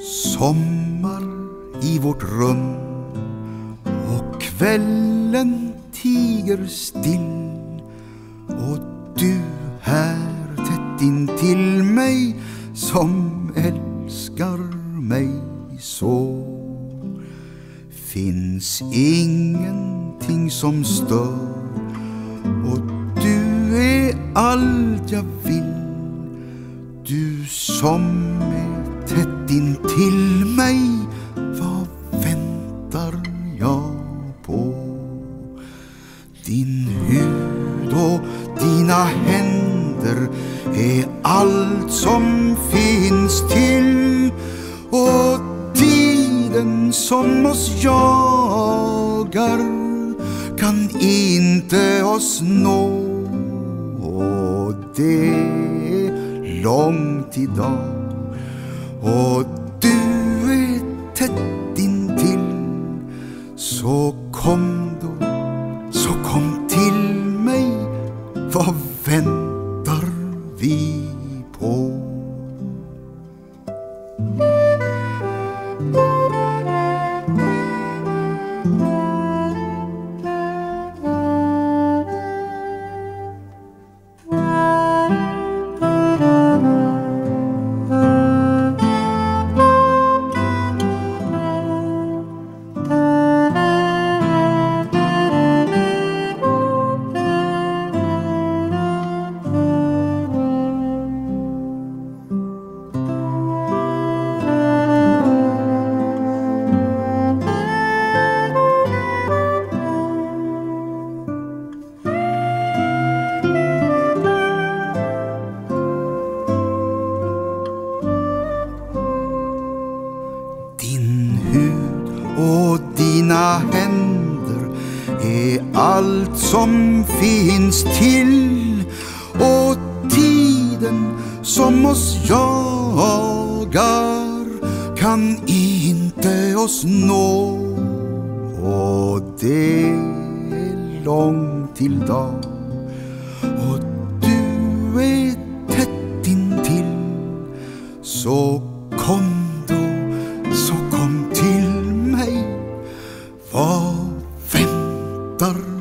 Sommar i vårt rum och kvällen tiger still och du här tätt intill mig som älskar mig så. Finns ingen ingenting som stör. Och du är allt jag vill. Du som är tätt intill mig vad väntar jag på? Din hud och dina händer är allt som finns till. Och tiden som oss jagar kan inte oss nå. Och det är långt idag. Och du är tätt intill. Så kom då, så kom till mig. Vad väntar vi på? Händer är allt som finns till och tiden som oss jagar kan inte oss nå. Och det är långt till dag. Och du är tätt intill så kom Vad väntar vi på?